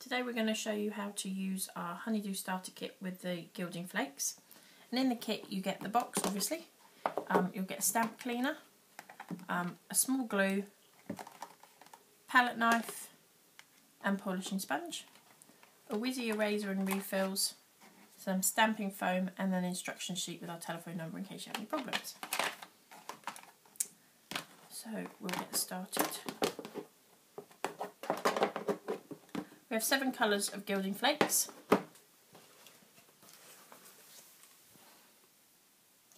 Today we're going to show you how to use our Honey Doo Starter Kit with the gilding flakes. And in the kit you get the box obviously, um, you'll get a stamp cleaner, um, a small glue, palette knife and polishing sponge, a Wizzy eraser and refills, some stamping foam and an instruction sheet with our telephone number in case you have any problems. So we'll get started. We have seven colours of gilding flakes.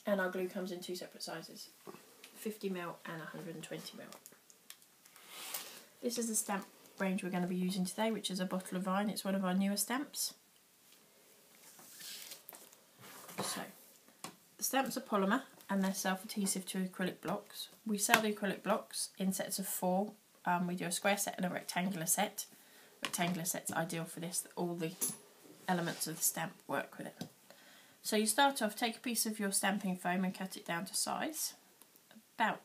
And our glue comes in two separate sizes, 50ml and 120ml. This is the stamp range we're going to be using today, which is a bottle of vine. It's one of our newer stamps. So, the stamps are polymer and they're self-adhesive to acrylic blocks. We sell the acrylic blocks in sets of four. Um, we do a square set and a rectangular set rectangular set's ideal for this, all the elements of the stamp work with it. So you start off, take a piece of your stamping foam and cut it down to size, about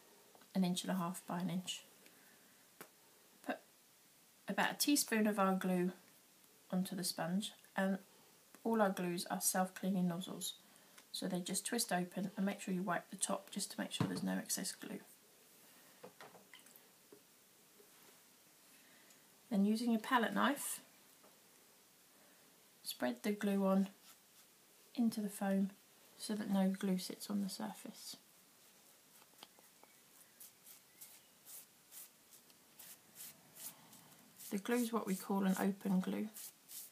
an inch and a half by an inch. Put about a teaspoon of our glue onto the sponge and all our glues are self-cleaning nozzles so they just twist open and make sure you wipe the top just to make sure there's no excess glue. Then using your palette knife, spread the glue on into the foam so that no glue sits on the surface. The glue is what we call an open glue,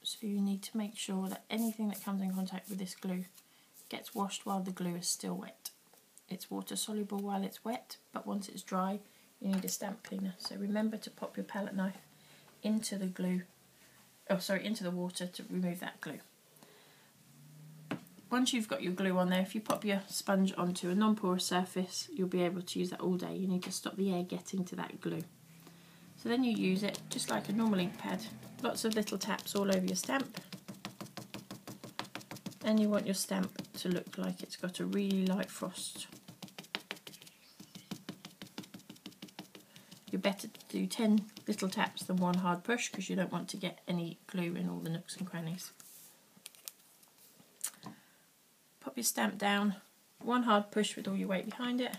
so you need to make sure that anything that comes in contact with this glue gets washed while the glue is still wet. It's water soluble while it's wet, but once it's dry, you need a stamp cleaner. So remember to pop your palette knife into the glue, oh sorry, into the water to remove that glue. Once you've got your glue on there, if you pop your sponge onto a non-porous surface, you'll be able to use that all day. You need to stop the air getting to that glue. So then you use it just like a normal ink pad, lots of little taps all over your stamp. And you want your stamp to look like it's got a really light frost You're better to do 10 little taps than one hard push because you don't want to get any glue in all the nooks and crannies. Pop your stamp down, one hard push with all your weight behind it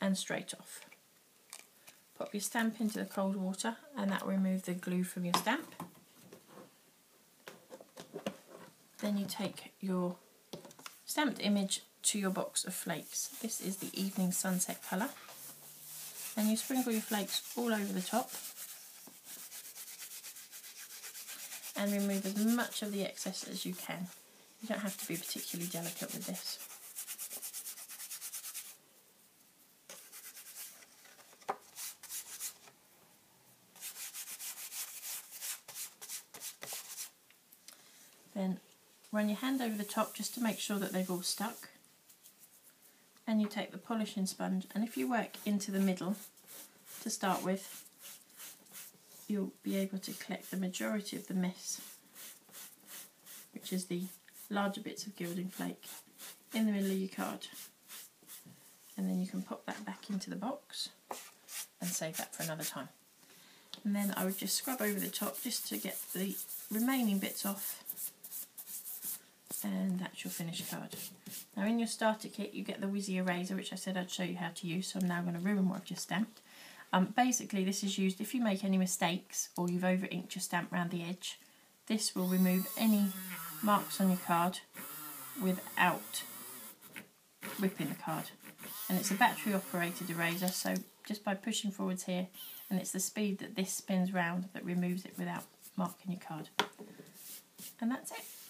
and straight off. Pop your stamp into the cold water and that will remove the glue from your stamp. Then you take your stamped image to your box of flakes. This is the evening sunset colour. And you sprinkle your flakes all over the top and remove as much of the excess as you can. You don't have to be particularly delicate with this. Then run your hand over the top just to make sure that they've all stuck and you take the polishing sponge and if you work into the middle to start with you'll be able to collect the majority of the mess which is the larger bits of gilding flake in the middle of your card. And then you can pop that back into the box and save that for another time. And then I would just scrub over the top just to get the remaining bits off and that's your finished card. Now in your starter kit you get the Wizzy eraser which I said I'd show you how to use so I'm now going to ruin what I've just stamped. Um, basically this is used if you make any mistakes or you've over inked your stamp around the edge. This will remove any marks on your card without ripping the card. And it's a battery operated eraser so just by pushing forwards here and it's the speed that this spins round that removes it without marking your card. And that's it.